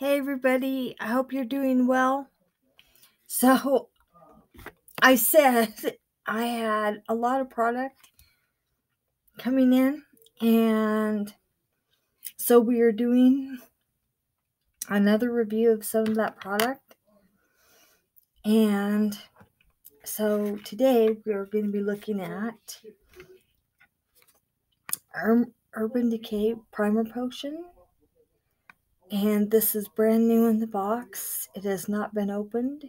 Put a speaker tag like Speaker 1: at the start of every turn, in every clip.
Speaker 1: Hey, everybody. I hope you're doing well. So, I said I had a lot of product coming in, and so we are doing another review of some of that product. And so today we're going to be looking at Ur- Urban Decay Primer Potion. And this is brand new in the box. It has not been opened.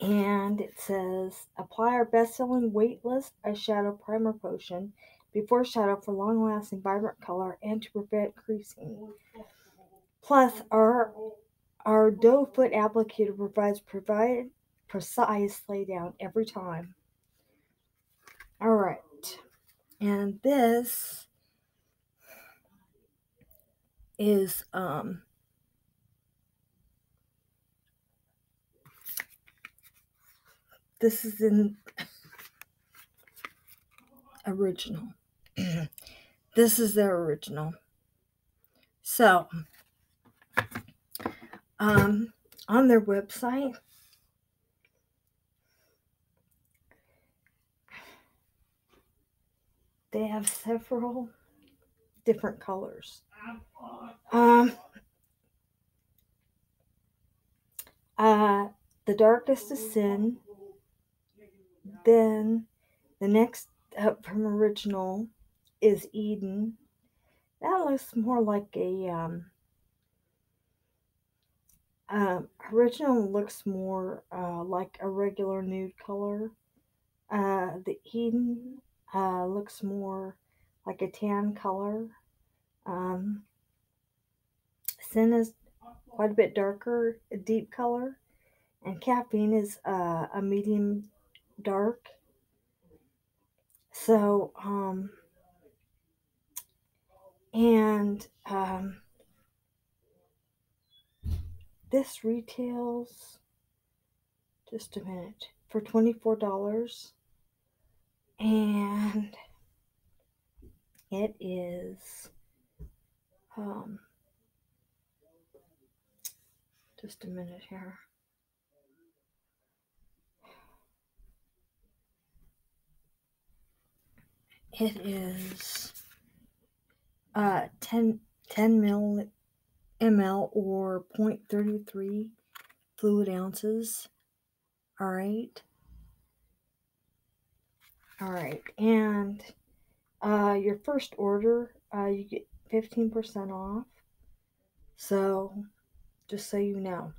Speaker 1: And it says apply our best selling weightless eyeshadow primer potion before shadow for long lasting vibrant color and to prevent creasing. Plus, our our doe foot applicator provides provide precise laydown every time. All right, and this is um this is in original. this is their original. So, um, on their website, they have several different colors. Um, uh, the darkest is sin. Then the next up from original is Eden. That looks more like a um, um, original looks more uh, like a regular nude color. Uh, the Eden uh, looks more like a tan color. Um, Sin is quite a bit darker, a deep color, and Caffeine is uh, a medium dark. So, um, and um, this retails just a minute for $24 and it is um, just a minute here. It is uh 10 10 mil ml or 0.33 fluid ounces. All right. All right and uh your first order uh you get 15% off so just so you know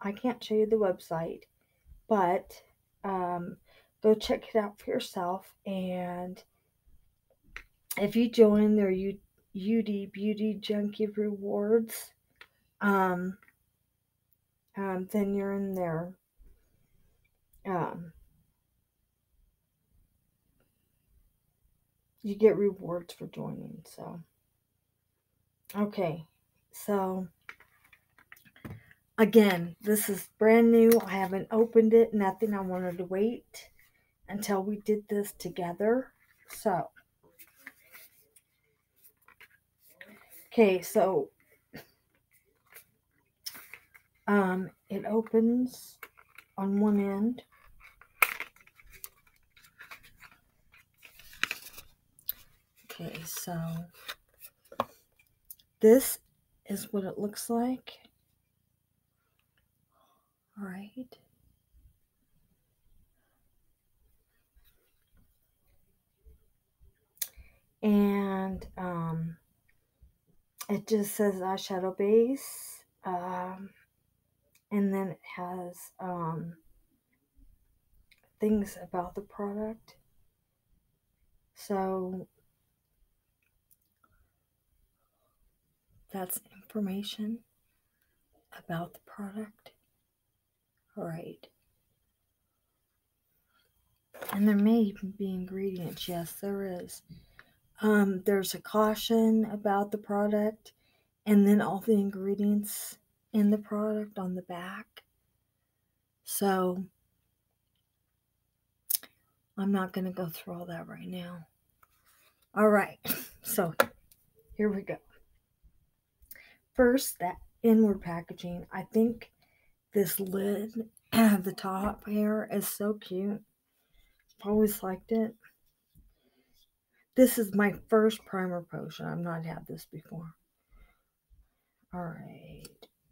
Speaker 1: i can't show you the website but um go check it out for yourself and if you join their U- UD Beauty Junkie Rewards, um, um, then you're in there. Um, you get rewards for joining. So, okay, so again, this is brand new. I haven't opened it, nothing. I wanted to wait until we did this together. So, okay, so um, it opens on one end. Okay, so this is what it looks like. All right. And um, it just says eyeshadow base. Um, and then it has um, things about the product. So that's information about the product. All right. And there may even be ingredients. Yes, there is. Um, there's a caution about the product, and then all the ingredients in the product on the back. So I'm not going to go through all that right now. All right. So here we go. First, that inward packaging. I think this lid at the top here is so cute. I've always liked it. This is my first primer potion. I've not had this before. All right.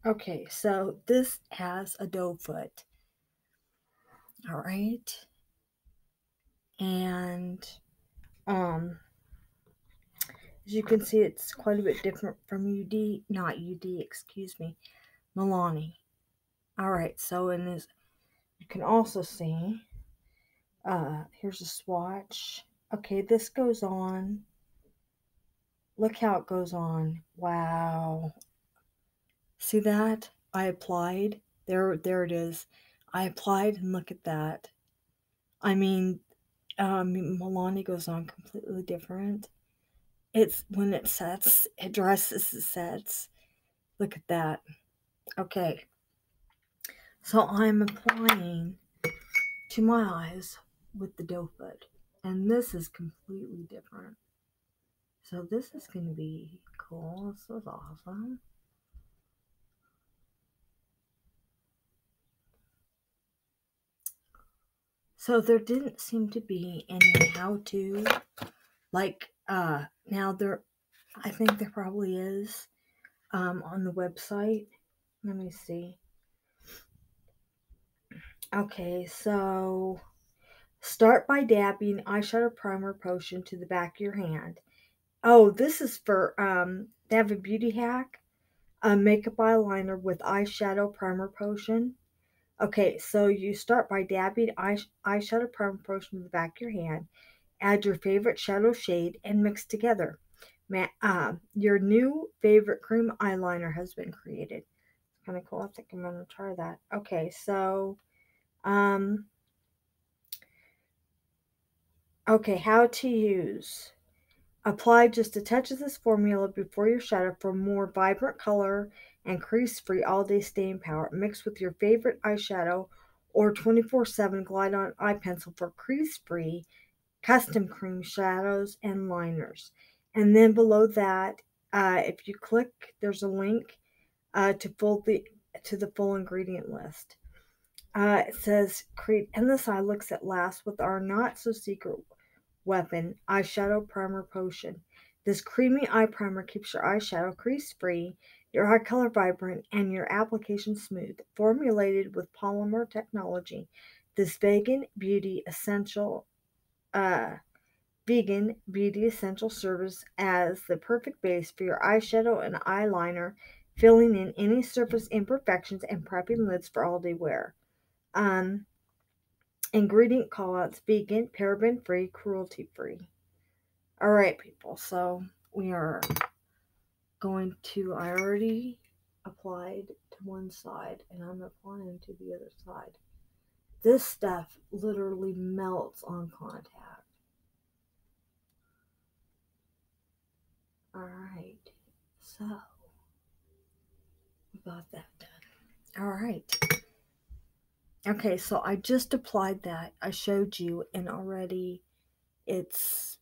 Speaker 1: Okay, so this has a doe foot. All right. And um as you can see it's quite a bit different from UD, not UD, excuse me, Milani. All right, so in this you can also see uh here's a swatch. Okay, this goes on. Look how it goes on. Wow. See that? I applied. There there it is. I applied and look at that. I mean, um, Milani goes on completely different. It's when it sets, it dresses, it sets. Look at that. Okay. So I'm applying to my eyes with the doe foot. And this is completely different. So this is going to be cool. This is awesome. So there didn't seem to be any how to like uh now there I think there probably is um on the website. Let me see. Okay, so start by dabbing eyeshadow primer potion to the back of your hand. Oh, this is for um they have a beauty hack. A makeup eyeliner with eyeshadow primer potion. Okay, so you start by dabbing eye, eyeshadow primer potion to the back of your hand. Add your favorite shadow shade and mix together. Uh, your new favorite cream eyeliner has been created. It's Kind of cool. I think I'm going to try that. Okay, so, um, okay, how to use. Apply just a touch of this formula before your shadow for more vibrant color and crease free all day staying power. Mix with your favorite eyeshadow or 24 7 glide on eye pencil for crease free custom cream shadows and liners. And then below that, uh, if you click, there's a link uh, to full the to the full ingredient list. Uh, it says create endless eye looks at last with our not so secret weapon eyeshadow primer potion. This creamy eye primer keeps your eyeshadow crease free your eye color vibrant, and your application smooth. Formulated with polymer technology, this vegan beauty essential, uh, vegan beauty essential serves as the perfect base for your eyeshadow and eyeliner, filling in any surface imperfections and prepping lids for all day wear. Um, ingredient callouts vegan, paraben free, cruelty free. All right, people. So we are going to, I already applied to one side and I'm applying to the other side. This stuff literally melts on contact. All right, so we got that done. All right. Okay, so I just applied that. I showed you, and already it's.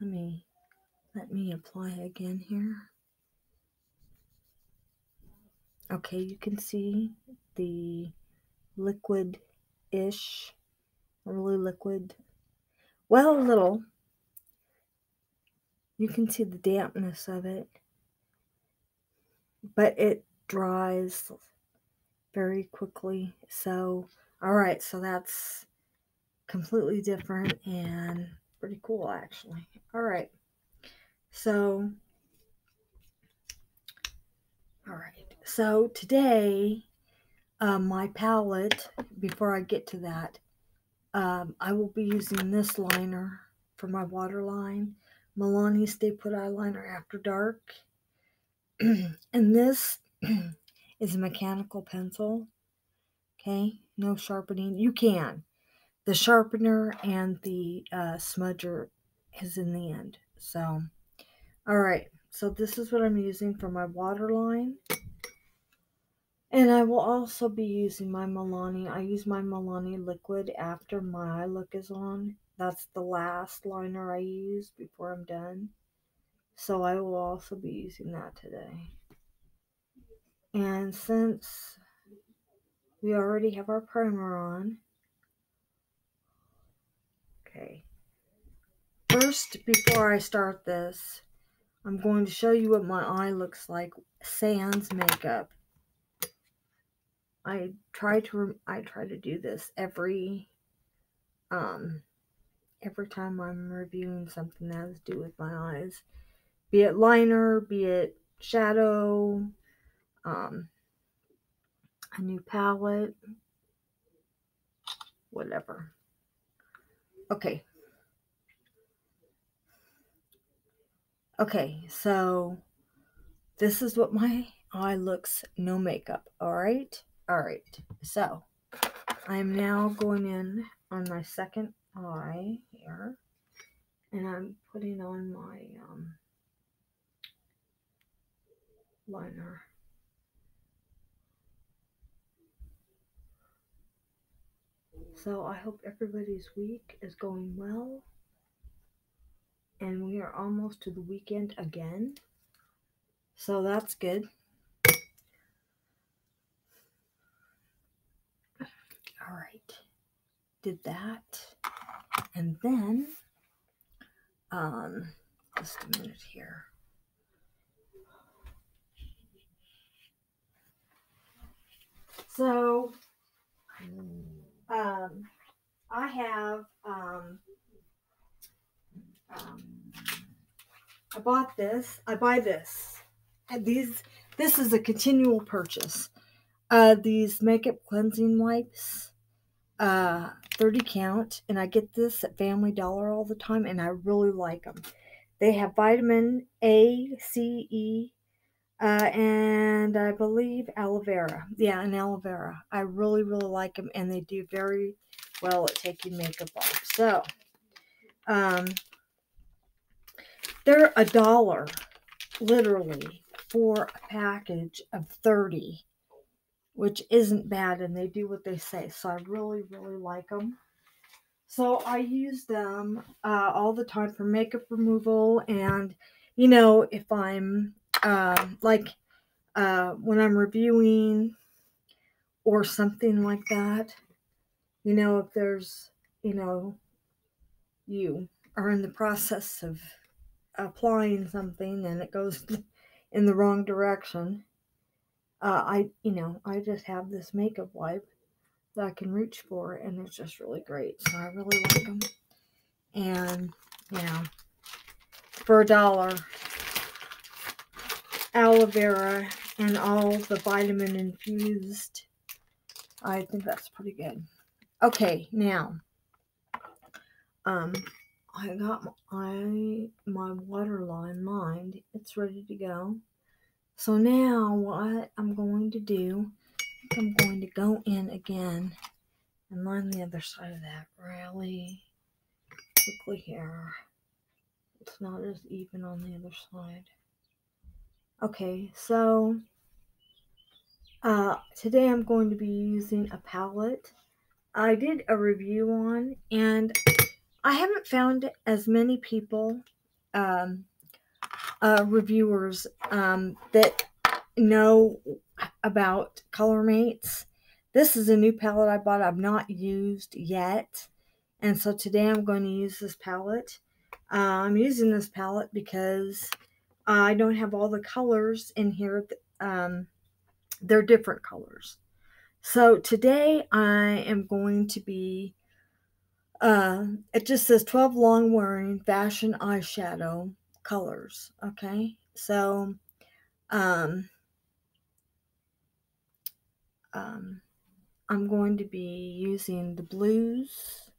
Speaker 1: Let me let me apply again here. Okay, you can see the liquid-ish, really liquid. Well, a little. You can see the dampness of it. But it dries very quickly. So, all right, so that's completely different and pretty cool, actually. All right. So, all right. So today, um, my palette, before I get to that, um, I will be using this liner for my waterline. Milani Stay Put Eyeliner After Dark. and this is a mechanical pencil. Okay, no sharpening. You can. The sharpener and the uh, smudger is in the end. So, all right, so this is what I'm using for my waterline. And I will also be using my Milani. I use my Milani liquid after my eye look is on. That's the last liner I use before I'm done. So I will also be using that today. And since we already have our primer on, okay, first, before I start this, I'm going to show you what my eye looks like sans makeup. I try to I try to do this every um every time I'm reviewing something that has to do with my eyes. Be it liner, be it shadow, um a new palette, whatever. Okay. Okay, so this is what my eye looks no makeup, all right? All right, so I'm now going in on my second eye here, and I'm putting on my um, liner. So I hope everybody's week is going well. And we are almost to the weekend again. So that's good. All right. Did that. And then, um, just a minute here. So, um, I have, um, um, I bought this. I buy this. And these, this is a continual purchase. Uh, these makeup cleansing wipes, uh, 30 count, and I get this at Family Dollar all the time, and I really like them. They have vitamin A, C, E, uh, and I believe aloe vera. Yeah, and aloe vera. I really, really like them, and they do very well at taking makeup off. So, um, they're a dollar, literally, for a package of 30, which isn't bad, and they do what they say. So I really, really like them. So I use them uh, all the time for makeup removal, and you know, if I'm uh, like uh, when I'm reviewing or something like that, you know, if there's, you know, you are in the process of applying something and it goes in the wrong direction, uh, I, you know, I just have this makeup wipe that I can reach for, and it's just really great. So I really like them. And, you know, for a dollar, aloe vera and all the vitamin infused, I think that's pretty good. Okay, now, um, I got my, my waterline lined. It's ready to go. So now what I'm going to do, I'm going to go in again and line the other side of that really quickly here. It's not as even on the other side. Okay, so uh, today I'm going to be using a palette I did a review on, and I haven't found as many people, um, uh, reviewers, um, that know about Colormates. This is a new palette I bought. I've not used yet. And so today I'm going to use this palette. Uh, I'm using this palette because I don't have all the colors in here. Um, they're different colors. So today I am going to be uh, it just says 12 long wearing fashion eyeshadow colors. Okay. So, um, um, I'm going to be using the blues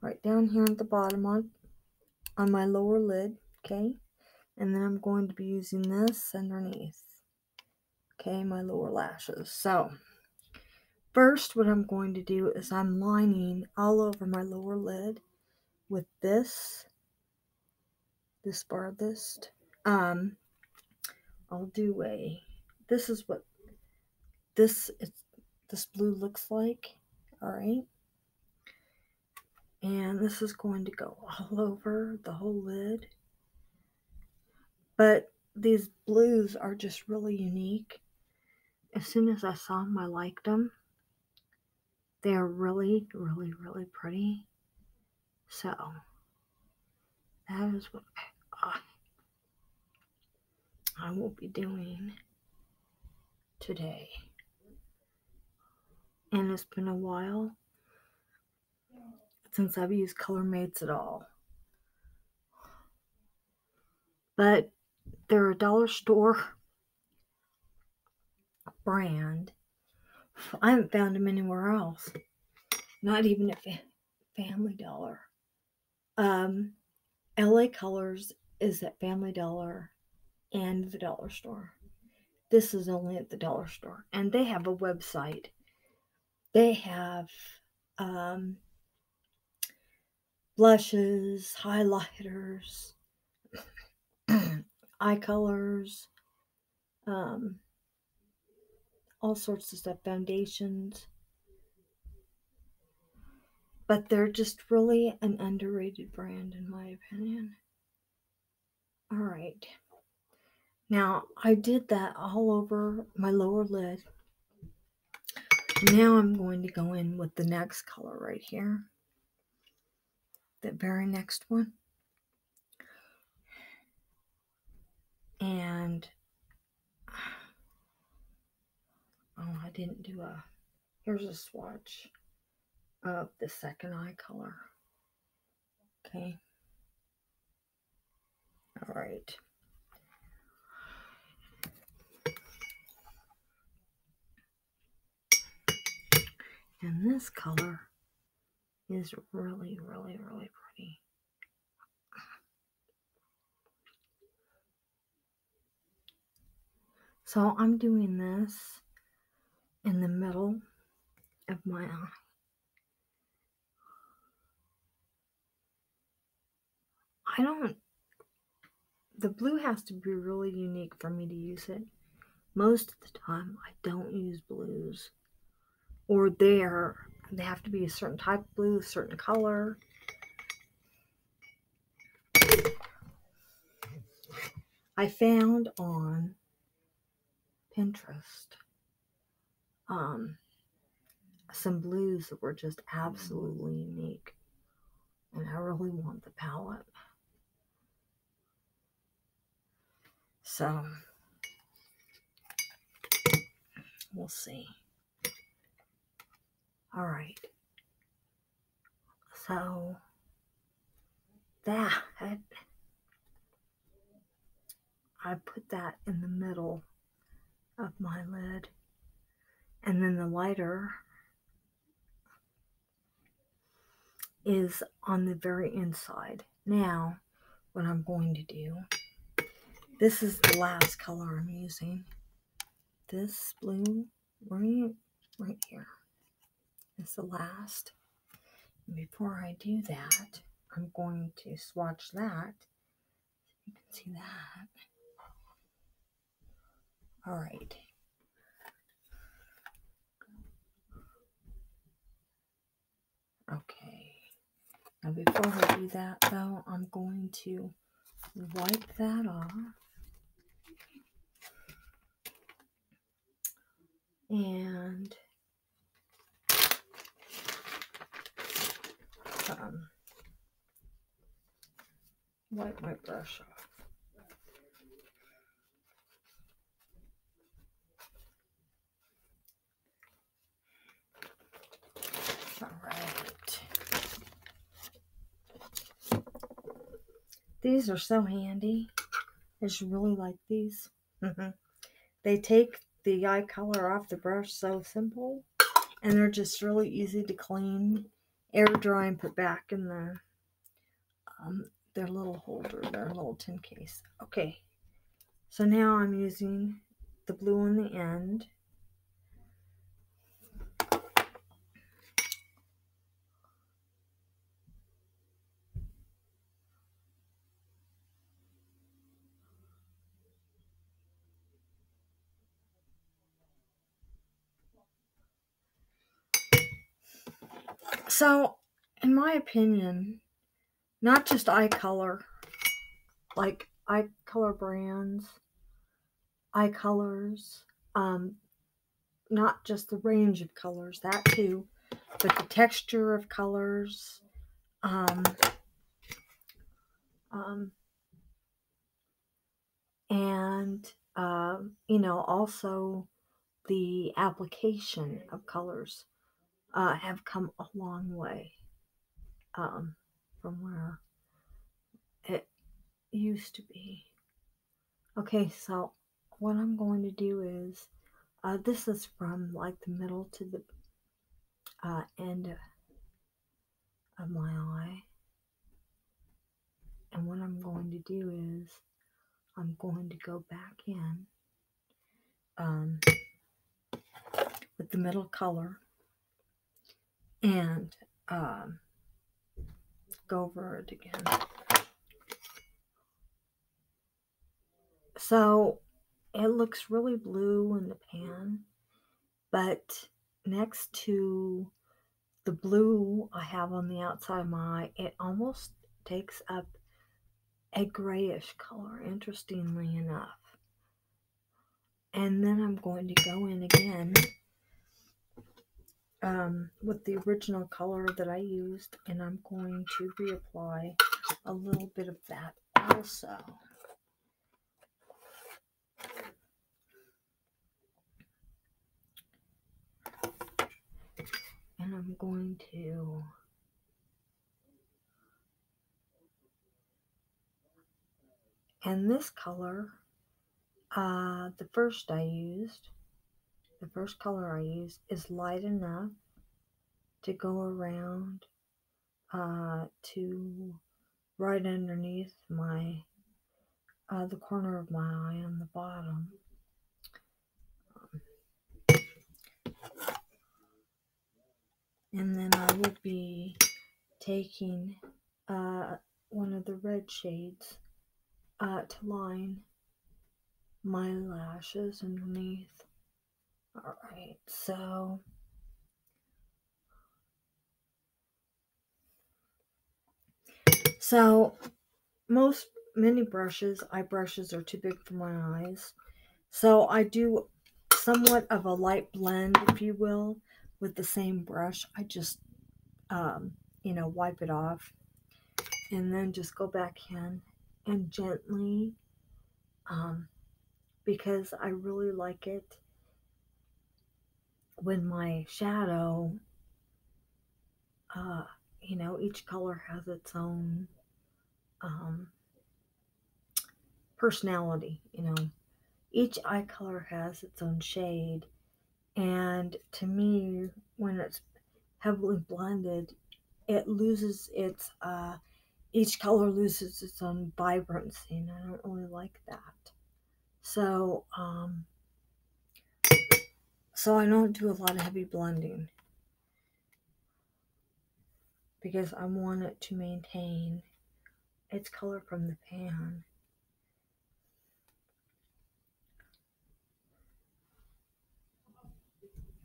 Speaker 1: right down here at the bottom on, on my lower lid. Okay. And then I'm going to be using this underneath. Okay. My lower lashes. So, First, what I'm going to do is I'm lining all over my lower lid with this, this farthest. Um, I'll do a, this is what this, this blue looks like. All right. And this is going to go all over the whole lid. But these blues are just really unique. as soon as I saw them, I liked them. They're really, really, really pretty. So, that is what I, I will be doing today. And it's been a while since I've used Color Mates at all. But they're a dollar store brand. I haven't found them anywhere else. Not even at Family Dollar. Um, LA Colors is at Family Dollar and the dollar store. This is only at the dollar store. And they have a website. They have um, blushes, highlighters, eye colors, um, all sorts of stuff, foundations. But they're just really an underrated brand, in my opinion. All right. Now, I did that all over my lower lid. Now I'm going to go in with the next color right here. The very next one. And, oh, I didn't do a, here's a swatch of the second eye color. Okay. All right. And this color is really, really, really pretty. So I'm doing this in the middle of my eye. I don't, the blue has to be really unique for me to use it. Most of the time, I don't use blues or there. They have to be a certain type of blue, a certain color. I found on Pinterest um, some blues that were just absolutely unique. And I really want the palette. So, we'll see. All right. So that I put that in the middle of my lid. And then the lighter is on the very inside. Now, what I'm going to do, this is the last color I'm using. This blue right, right here is the last. before I do that, I'm going to swatch that. You can see that. All right. Okay. Now before I do that though, I'm going to wipe that off. And um, wipe my brush off. All right. These are so handy. I just really like these. Mm-hmm. they take the eye color off the brush so simple and they're just really easy to clean air dry and put back in the um, their little holder, their little tin case. Okay, so now I'm using the blue on the end. So, in my opinion, not just eye color, like eye color brands, eye colors, um, not just the range of colors, that too, but the texture of colors. Um, um, and, um, you know, also the application of colors uh, have come a long way um, from where it used to be. Okay, so what I'm going to do is uh, this is from like the middle to the uh, end of my eye. And what I'm going to do is I'm going to go back in um, with the middle color and um, go over it again. So it looks really blue in the pan, but next to the blue I have on the outside of my eye, it almost takes up a grayish color, interestingly enough. And then I'm going to go in again um, with the original color that I used, and I'm going to reapply a little bit of that also. And I'm going to and this color uh, the first I used the first color I use is light enough to go around uh, to right underneath my uh, the corner of my eye on the bottom. And then I will be taking uh, one of the red shades uh, to line my lashes underneath. Alright, so so most many brushes, eye brushes are too big for my eyes. So I do somewhat of a light blend, if you will, with the same brush. I just um, you know, wipe it off and then just go back in and gently um, because I really like it when my shadow, uh, you know, each color has its own um, personality, you know. Each eye color has its own shade. And to me, when it's heavily blended, it loses its, uh, each color loses its own vibrancy, and I don't really like that. So, um, so I don't do a lot of heavy blending because I want it to maintain its color from the pan.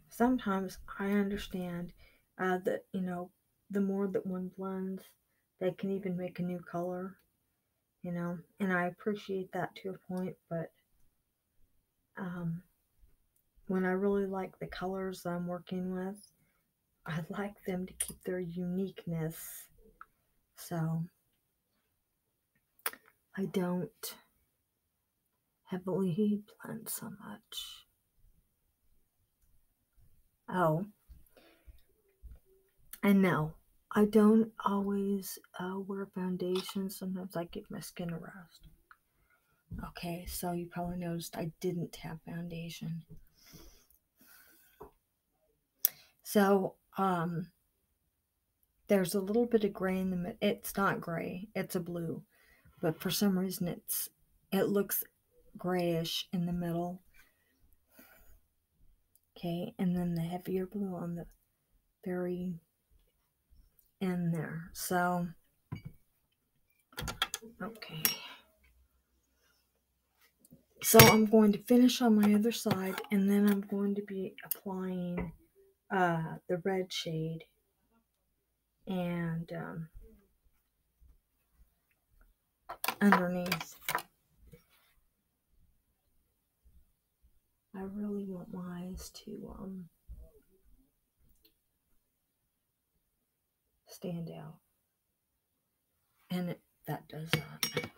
Speaker 1: Sometimes I understand uh, that, you know, the more that one blends, they can even make a new color, you know, and I appreciate that to a point, but um, when I really like the colors I'm working with, I like them to keep their uniqueness. So I don't heavily blend so much. Oh, and no, I don't always uh, wear foundation. Sometimes I give my skin a rest. Okay, so you probably noticed I didn't have foundation. So, um, there's a little bit of gray in the middle. It's not gray, it's a blue, but for some reason it's it looks grayish in the middle. Okay, and then the heavier blue on the very end there. So, okay. So I'm going to finish on my other side and then I'm going to be applying uh, the red shade and um, underneath. I really want my eyes to um stand out. And it, that does that.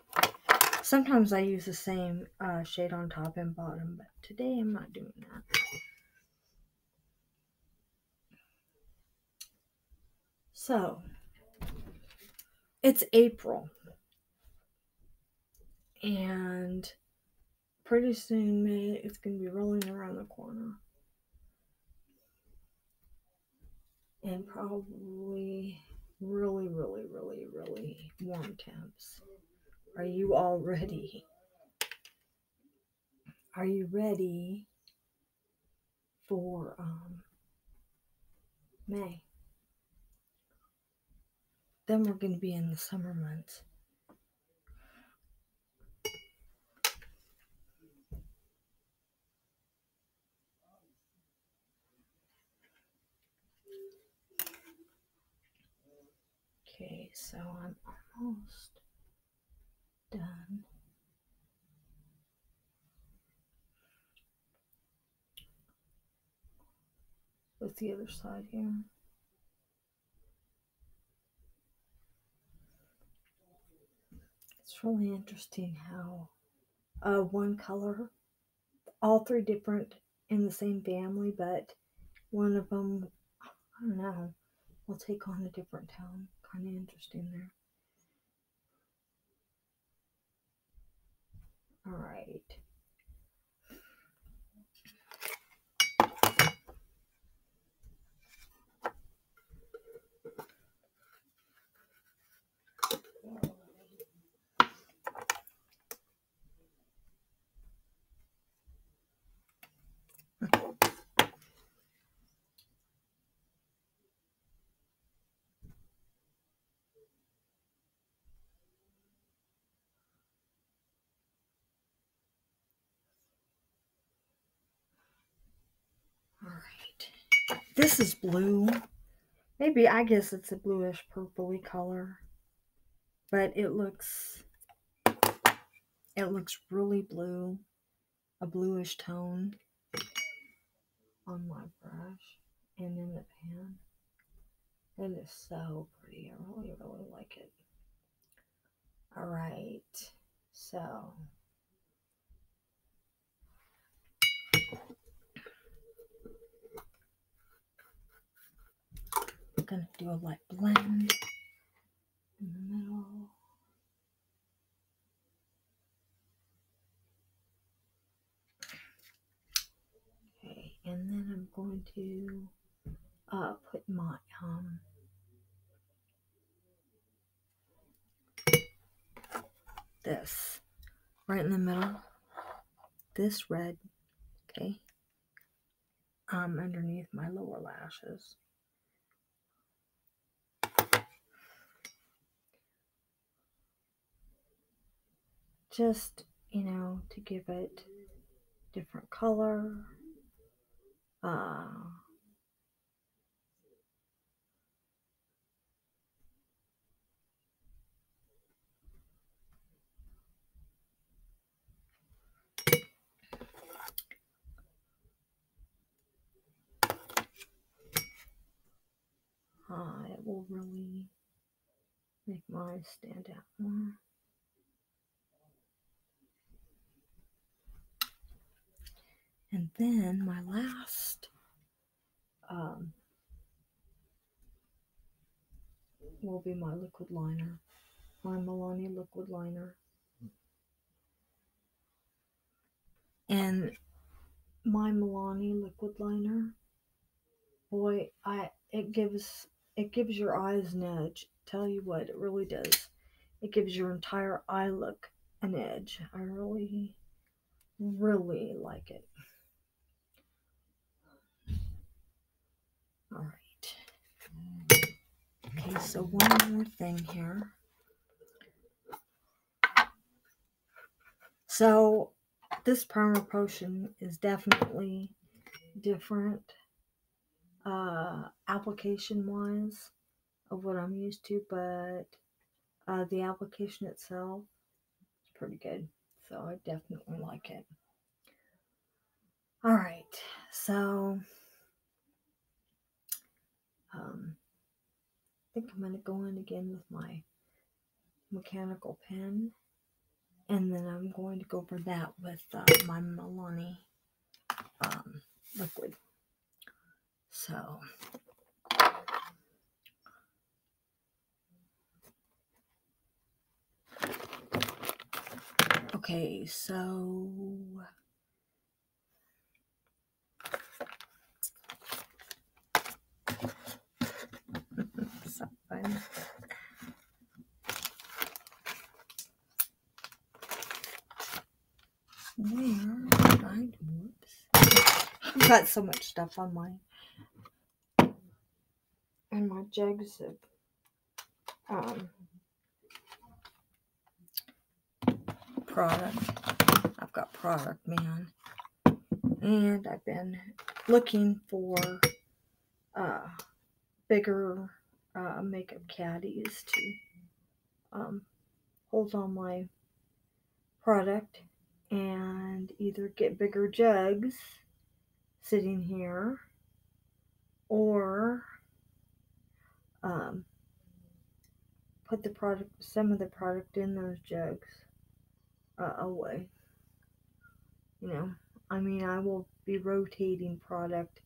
Speaker 1: Sometimes I use the same uh, shade on top and bottom, but today I'm not doing that. So, it's April. And pretty soon May it's going to be rolling around the corner. And probably really, really, really, really warm temps. Are you all ready? Are you ready for um, May? Then we're going to be in the summer months. Okay, so I'm almost done. With the other side here. It's really interesting how uh, one color, all three different in the same family, but one of them, I don't know, will take on a different tone. Kind of interesting there. All right. This is blue. Maybe I guess it's a bluish purpley color. But it looks it looks really blue. A bluish tone on my brush and in the pan. It is so pretty. I really, really like it. All right. So I'm gonna do a light blend in the middle. Okay, and then I'm going to uh, put my um this right in the middle. This red, okay, um, underneath my lower lashes. Just, you know, to give it different color. Uh, uh, it will really make mine stand out more. And then my last um, will be my liquid liner, my Milani liquid liner. And my Milani liquid liner, boy, I it gives it gives your eyes an edge. Tell you what, it really does. It gives your entire eye look an edge. I really, really like it. All right. Okay, so one more thing here. So this primer potion is definitely different uh, application wise of what I'm used to, but uh, the application itself is pretty good. So I definitely like it. All right, so um, I think I'm going to go in again with my mechanical pen, and then I'm going to go over that with uh, my Milani um, liquid. So. Okay, so so I've got so much stuff on my and my jugs um product. I've got product, man. And I've been looking for uh, bigger uh, makeup caddies to um, hold all my product and either get bigger jugs sitting here or um, put the product, some of the product in those jugs uh, away. You know, I mean, I will be rotating product,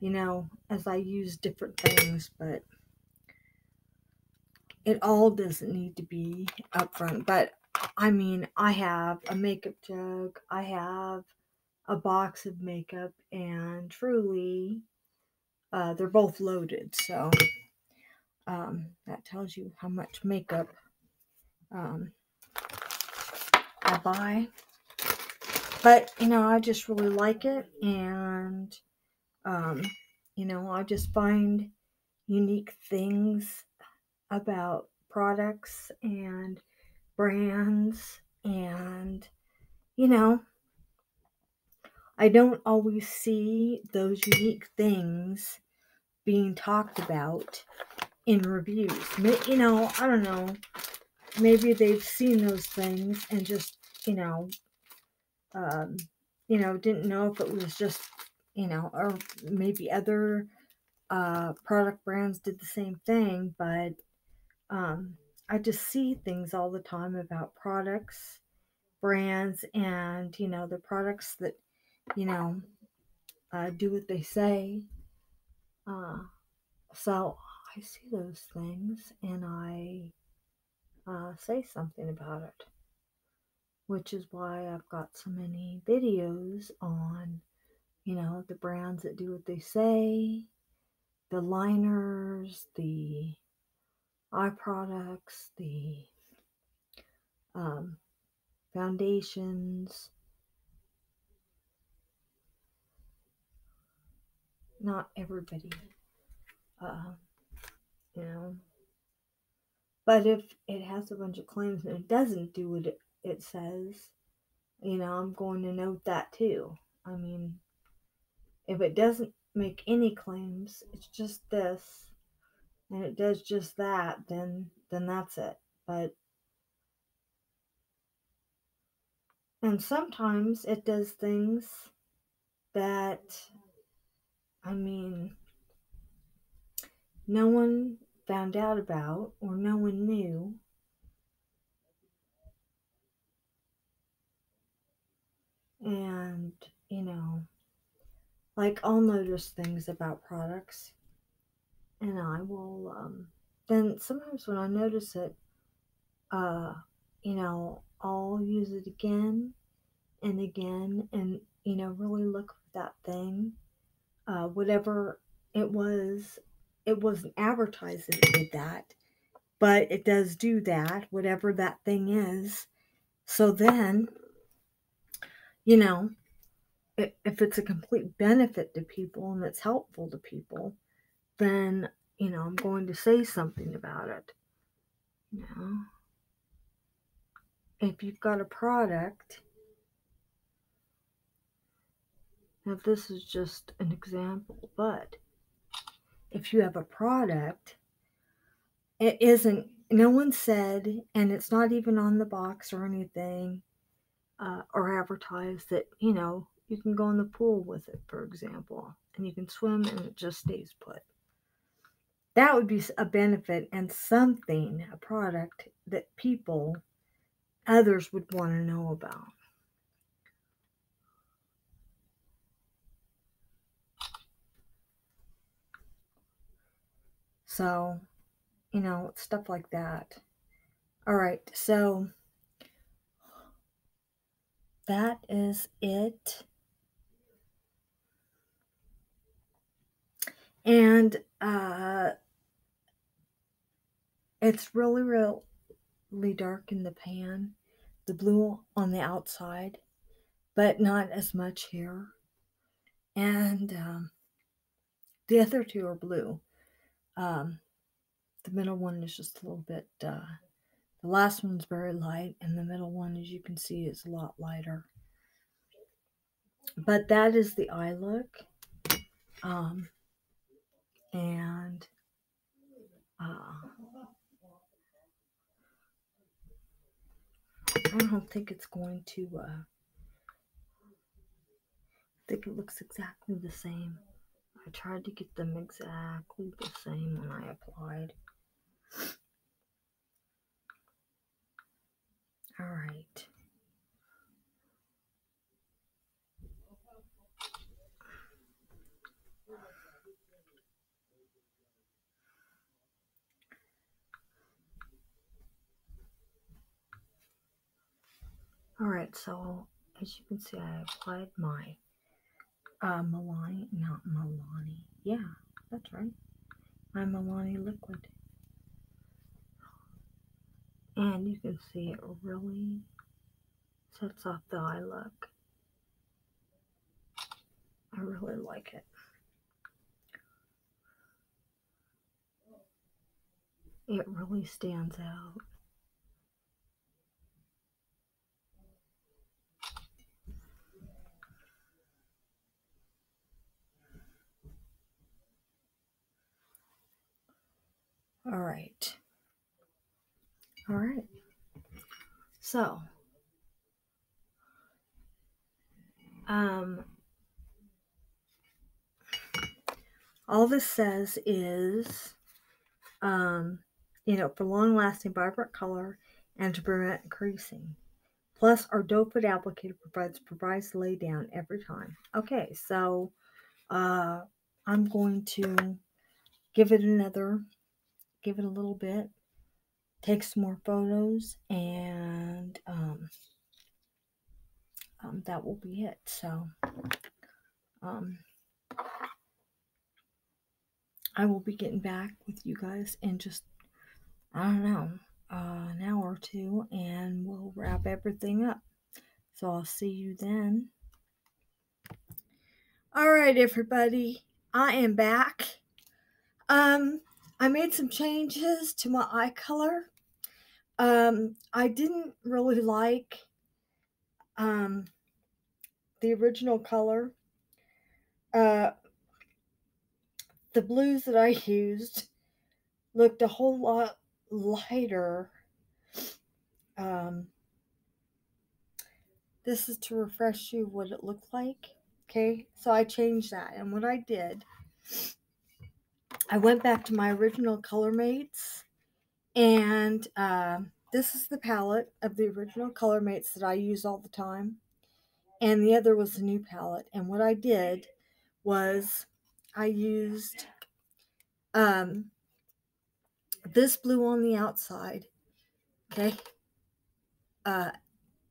Speaker 1: you know, as I use different things, but it all doesn't need to be upfront. But I mean, I have a makeup jug, I have a box of makeup, and truly, uh, they're both loaded. So um, that tells you how much makeup um, I buy. But, you know, I just really like it. And, um, you know, I just find unique things about products and brands. And, you know, I don't always see those unique things being talked about in reviews. You know, I don't know. Maybe they've seen those things and just, you know, um, you know, didn't know if it was just, you know, or maybe other uh, product brands did the same thing, but um, I just see things all the time about products, brands, and, you know, the products that, you know, uh, do what they say. Uh, so I see those things and I uh, say something about it which is why I've got so many videos on, you know, the brands that do what they say, the liners, the eye products, the um, foundations. Not everybody, uh, you know. But if it has a bunch of claims and it doesn't do what it it says, you know, I'm going to note that too. I mean, if it doesn't make any claims, it's just this, and it does just that, then then that's it. But and sometimes it does things that I mean no one found out about or no one knew and you know like i'll notice things about products and i will um then sometimes when i notice it uh you know i'll use it again and again and you know really look for that thing uh whatever it was it wasn't advertised that it did that but it does do that whatever that thing is. So then you know, if it's a complete benefit to people and it's helpful to people, then, you know, I'm going to say something about it. You know, if you've got a product, now this is just an example, but if you have a product, it isn't, no one said, and it's not even on the box or anything uh, or advertise that you know you can go in the pool with it, for example, and you can swim and it just stays put. That would be a benefit and something, a product that people, others would want to know about. So, you know, stuff like that. All right, so that is it. And uh, it's really, really dark in the pan, the blue on the outside, but not as much here. And um, the other two are blue. Um, the middle one is just a little bit, uh, the last one's very light, and the middle one, as you can see, is a lot lighter. But that is the eye look. Um, and uh, I don't think it's going to, uh, I think it looks exactly the same. I tried to get them exactly the same when I applied. All right. All right, so as you can see, I applied my uh, Milani, not Milani. Yeah, that's right. My Milani liquid. And you can see it really sets off the eye look. I really like it. It really stands out. All right. All right. So, um, all this says is, um, you know, for long lasting vibrant color and to prevent creasing. Plus, our doe foot applicator provides provides lay down every time. Okay, so uh, I'm going to give it another give it a little bit, take some more photos, and um, um, that will be it. So, um, I will be getting back with you guys in just, I don't know, uh, an hour or two, and we'll wrap everything up. So, I'll see you then. All right, everybody, I am back. Um, I made some changes to my eye color. Um, I didn't really like um, the original color. Uh, the blues that I used looked a whole lot lighter. Um, this is to refresh you what it looked like. Okay, so I changed that. And what I did I went back to my original ColorMates, and uh, this is the palette of the original ColorMates that I use all the time. And the other was the new palette. And what I did was I used um, this blue on the outside, okay, uh,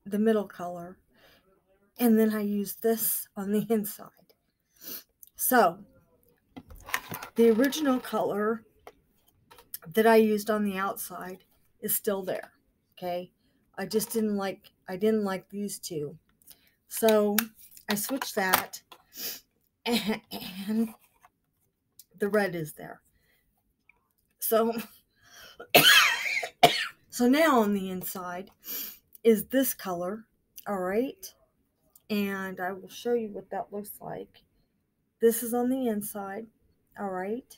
Speaker 1: the middle color, and then I used this on the inside. So the original color that I used on the outside is still there. Okay. I just didn't like, I didn't like these two. So I switched that and, the red is there. So, so now on the inside is this color. All right. And I will show you what that looks like. This is on the inside. All right.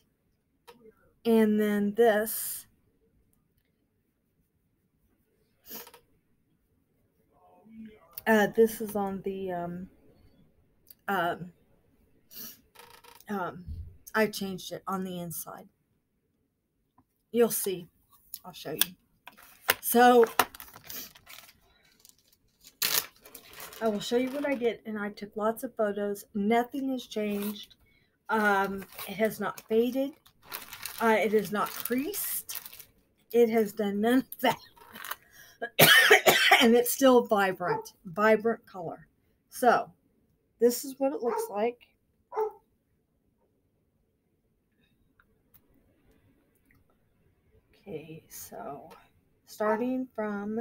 Speaker 1: And then this. Uh, this is on the um, um, um, I changed it on the inside. You'll see. I'll show you. So I will show you what I did, and I took lots of photos. Nothing has changed. Um, it has not faded. Uh, it is not creased. It has done none of that. and it's still vibrant, vibrant color. So, this is what it looks like. Okay, so starting from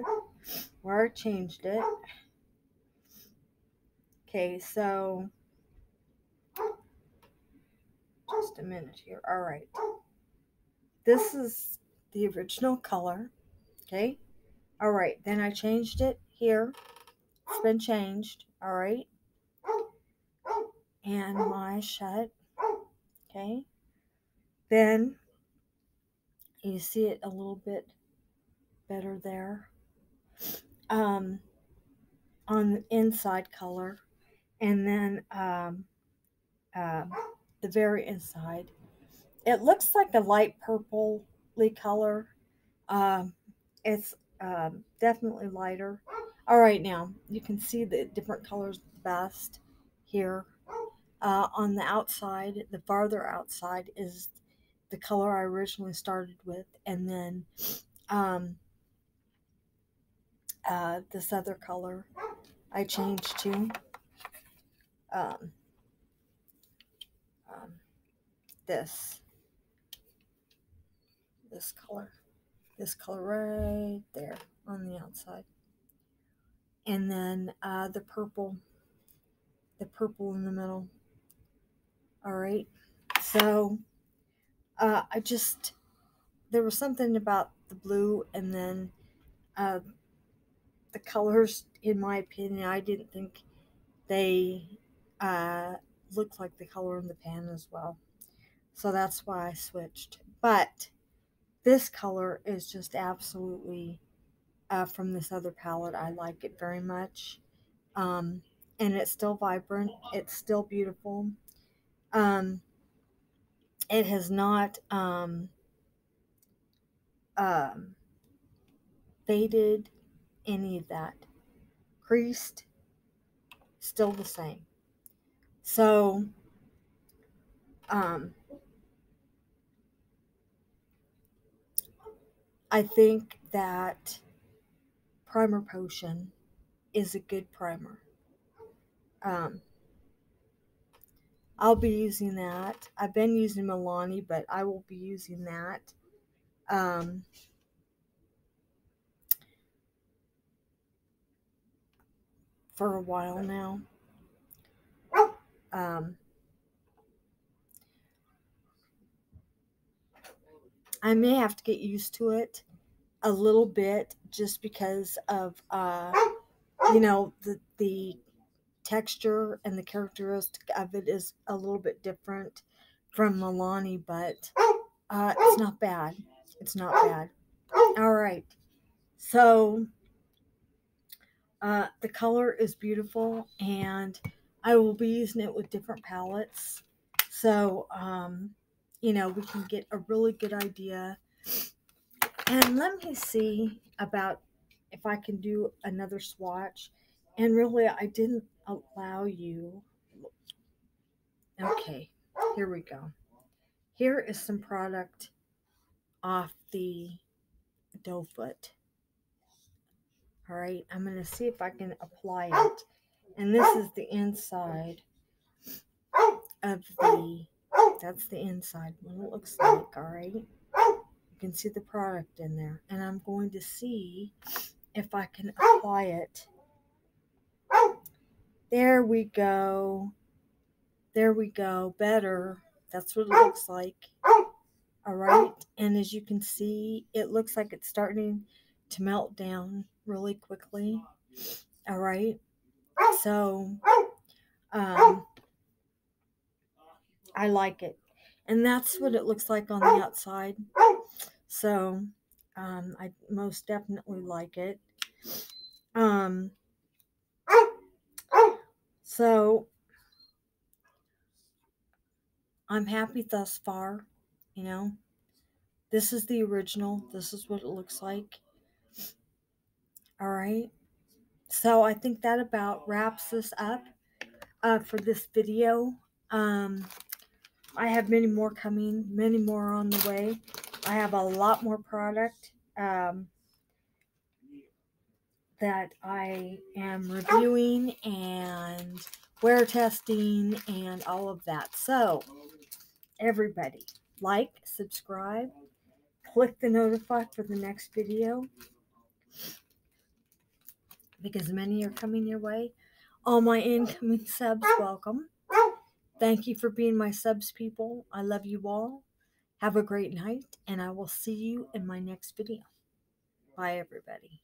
Speaker 1: where I changed it. Okay, so just a minute here. All right. This is the original color. Okay. All right. Then I changed it here. It's been changed. All right. And my shut. Okay. Then you see it a little bit better there. Um, on the inside color. And then um, uh, the very inside. It looks like a light purpley color. Um, it's um, definitely lighter. All right, now you can see the different colors best here. Uh, on the outside, the farther outside is the color I originally started with, and then um, uh, this other color I changed to. Um, um, this this color this color right there on the outside. And then uh, the purple the purple in the middle. All right. So uh, I just there was something about the blue and then uh, the colors in my opinion I didn't think they uh, looked like the color in the pan as well. So that's why I switched. But this color is just absolutely uh, from this other palette. I like it very much. Um, and it's still vibrant. It's still beautiful. Um, it has not um, um, faded any of that. Creased, still the same. So, um, I think that Primer Potion is a good primer. Um, I'll be using that. I've been using Milani, but I will be using that. Um, for a while now. Um, I may have to get used to it a little bit just because of uh, you know the the texture and the characteristic of it is a little bit different from Milani, but uh, it's not bad. It's not bad. All right. So uh, the color is beautiful, and I will be using it with different palettes. So, um, you know, we can get a really good idea. And let me see about if I can do another swatch. And really, I didn't allow you. Okay, here we go. Here is some product off the doe foot. All right, I'm going to see if I can apply it. And this is the inside of the, that's the inside, what it looks like, all right? You can see the product in there. And I'm going to see if I can apply it there we go. There we go. Better. That's what it looks like. All right. And as you can see, it looks like it's starting to melt down really quickly. All right. So, um, I like it. And that's what it looks like on the outside. So, um, I most definitely like it. Um, so I'm happy thus far. You know, this is the original. This is what it looks like. All right. So I think that about wraps us up uh, for this video. Um, I have many more coming, many more on the way. I have a lot more product um, that I am reviewing and wear testing and all of that. So, everybody, like, subscribe, click the notify for the next video because many are coming your way. All my incoming subs, welcome. Thank you for being my subs, people. I love you all. Have a great night, and I will see you in my next video. Bye, everybody.